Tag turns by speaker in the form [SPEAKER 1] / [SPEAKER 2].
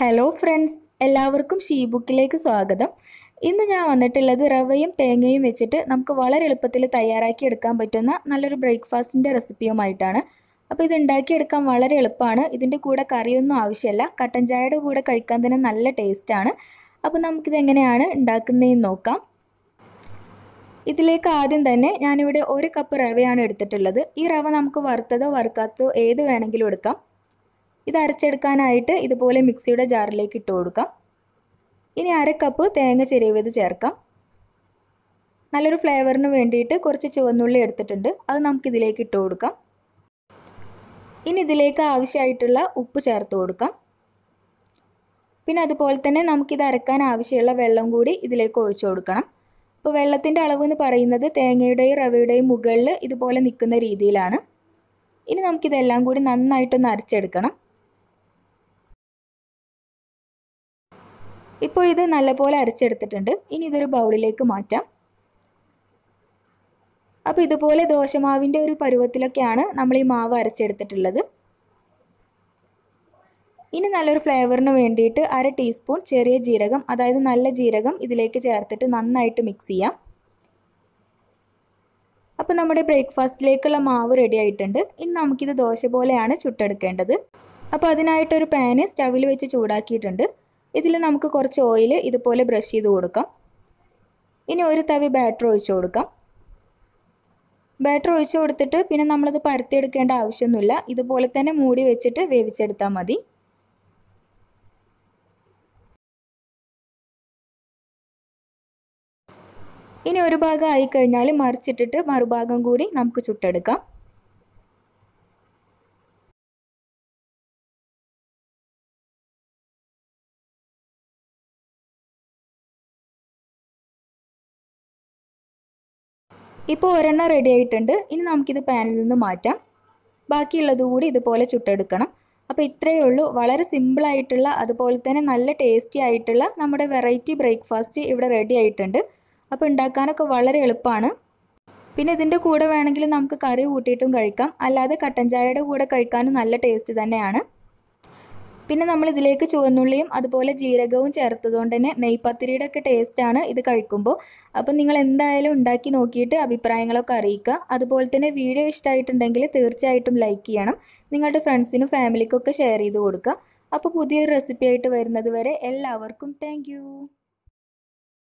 [SPEAKER 1] Hello friends എല്ലാവർക്കും she ബുക്കിലേക്ക് സ്വാഗതം. ഇന്ന് ഞാൻ വന്നിട്ടുള്ളത് റവയും തേങ്ങയും വെച്ചിട്ട് നമുക്ക് വളരെ എളുപ്പത്തിൽ തയ്യാറാക്കി എടുക്കാൻ പറ്റുന്ന നല്ലൊരു ബ്രേക്ക്ഫാസ്റ്റിന്റെ റെസിപ്പിയുമായിട്ടാണ്. അപ്പോൾ ഇത് ഉണ്ടാക്കിയെടുക്കാൻ വളരെ എളുപ്പമാണ്. ഇതിന്റെ കൂടെ കറിയൊന്നും ആവശ്യമില്ല. കട്ടൻ ചായയുടെ കൂടെ കഴിക്കാൻ തന്നെ നല്ല ടേസ്റ്റാണ് അപ്പോൾ നമുക്കിത് എങ്ങനെയാണ് ഉണ്ടാക്കുന്നതെന്ന് നോക്കാം. ഇതിലേക്ക് ആദ്യം തന്നെ ഞാനിവിടെ ഒരു കപ്പ് റവയാണ് എടുത്തിട്ടുള്ളത്. ഈ റവ നമുക്ക് വറുത്തതോ വറുക്കാത്തതോ ഏത് വേണമെങ്കിലും എടുക്കാം. ഇത് അരച്ചെടുക്കാനായിട്ട് ഇതുപോലെ മിക്സിയുടെ ജാറിലേക്ക് ഇട്ട് കൊടുക്കാം. ഇനി അര കപ്പ് തേങ്ങ ചിരവിയത് ചേർക്കാം. നല്ലൊരു ഫ്ലേവറിന് വേണ്ടിയിട്ട് കുറച്ച് ചുവന്നുള്ളി എടുത്തിട്ടുണ്ട്. അത് നമുക്ക് ഇതിലേക്ക് ഇട്ട് കൊടുക്കാം. ഇനി ഇതിലേക്ക് ആവശ്യമായിട്ടുള്ള ഉപ്പ് ചേർത്ത് കൊടുക്കാം. പിന്നെ അതുപോലെ തന്നെ നമുക്കിത് അരക്കാൻ ആവശ്യമുള്ള വെള്ളം കൂടി ഇതിലേക്ക് ഒഴിച്ചു കൊടുക്കണം. അപ്പോൾ വെള്ളത്തിന്റെ അളവ് എന്ന് പറയുന്നത് തേങ്ങയുടെയും റവയുടെയും മുകളിൽ ഇതുപോലെ നിൽക്കുന്ന രീതിയിലാണ്. ഇനി നമുക്കിതെല്ലാം കൂടി നന്നായിട്ടൊന്ന് അരച്ചെടുക്കണം. ഇപ്പോൾ ഇത് നല്ലപോലെ അരച്ചെടുത്തിട്ടുണ്ട്. ഇനി ഇതൊരു ബൗളിലേക്ക് മാറ്റാം. അപ്പോൾ ഇതുപോലെ ദോശമാവിന്റെ ഒരു പരുവത്തിലൊക്കെയാണ് നമ്മൾ ഈ മാവ് അരച്ചെടുത്തിട്ടുള്ളത്. ഇനി നല്ലൊരു ഫ്ലേവറിന് വേണ്ടിയിട്ട് അര ടീസ്പൂൺ ചെറിയ ജീരകം അതായത് നല്ല ജീരകം ഇതിലേക്ക് ചേർത്തിട്ട് നന്നായിട്ട് മിക്സ് ചെയ്യാം. അപ്പോൾ നമ്മുടെ ബ്രേക്ക്ഫാസ്റ്റിലേക്കുള്ള മാവ് റെഡി ആയിട്ടുണ്ട്. ഇനി നമുക്കിത് ദോശ പോലെയാണ് ചുട്ടെടുക്കേണ്ടത്. അപ്പോൾ അതിനായിട്ടൊരു പാന് സ്റ്റവിൽ വെച്ച് ചൂടാക്കിയിട്ടുണ്ട്. ഇതിൽ നമുക്ക് കുറച്ച് ഓയിൽ ഇതുപോലെ ബ്രഷ് ചെയ്ത് കൊടുക്കാം. ഇനി ഒരു തവി ബാറ്റർ ഒഴിച്ചു കൊടുക്കാം. ബാറ്റർ ഒഴിച്ചു കൊടുത്തിട്ട് പിന്നെ നമ്മളത് പരത്തിയെടുക്കേണ്ട ആവശ്യമൊന്നുമില്ല. ഇതുപോലെ തന്നെ മൂടി വെച്ചിട്ട് വേവിച്ചെടുത്താൽ മതി. ഇനി ഒരു ഭാഗം ആയിക്കഴിഞ്ഞാൽ മറിച്ചിട്ടിട്ട് മറുഭാഗം കൂടി നമുക്ക് ചുട്ടെടുക്കാം. ഇപ്പോൾ ഒരെണ്ണം റെഡി ആയിട്ടുണ്ട്. ഇനി നമുക്കിത് പാനിൽ നിന്ന് മാറ്റാം. ബാക്കിയുള്ളത് കൂടി ഇതുപോലെ ചുട്ടെടുക്കണം. അപ്പോൾ ഇത്രയേ ഉള്ളൂ. വളരെ സിമ്പിളായിട്ടുള്ള അതുപോലെ തന്നെ നല്ല ടേസ്റ്റി ആയിട്ടുള്ള നമ്മുടെ വെറൈറ്റി ബ്രേക്ക്ഫാസ്റ്റ് ഇവിടെ റെഡി ആയിട്ടുണ്ട്. അപ്പോൾ ഉണ്ടാക്കാനൊക്കെ വളരെ എളുപ്പമാണ്. പിന്നെ ഇതിന്റെ കൂടെ വേണമെങ്കിൽ നമുക്ക് കറി കൂട്ടിയിട്ടും കഴിക്കാം. അല്ലാതെ കട്ടൻ ചായയുടെ കൂടെ കഴിക്കാനും നല്ല ടേസ്റ്റ് തന്നെയാണ്. പിന്നെ നമ്മൾ ഇതിലേക്ക് ചുവന്നുള്ളിയും അതുപോലെ ജീരകവും ചേർത്തതുകൊണ്ട് തന്നെ നെയ്പത്തിരിയുടെ ഒക്കെ ടേസ്റ്റാണ് ഇത് കഴിക്കുമ്പോൾ. അപ്പം നിങ്ങൾ എന്തായാലും ഉണ്ടാക്കി നോക്കിയിട്ട് അഭിപ്രായങ്ങളൊക്കെ അറിയിക്കുക. അതുപോലെ തന്നെ വീഡിയോ ഇഷ്ടമായിട്ടുണ്ടെങ്കിൽ തീർച്ചയായിട്ടും ലൈക്ക് ചെയ്യണം. നിങ്ങളുടെ ഫ്രണ്ട്സിനും ഫാമിലിക്കൊക്കെ ഷെയർ ചെയ്ത് കൊടുക്കുക. അപ്പോൾ പുതിയൊരു റെസിപ്പി ആയിട്ട് വരുന്നത് വരെ എല്ലാവർക്കും താങ്ക്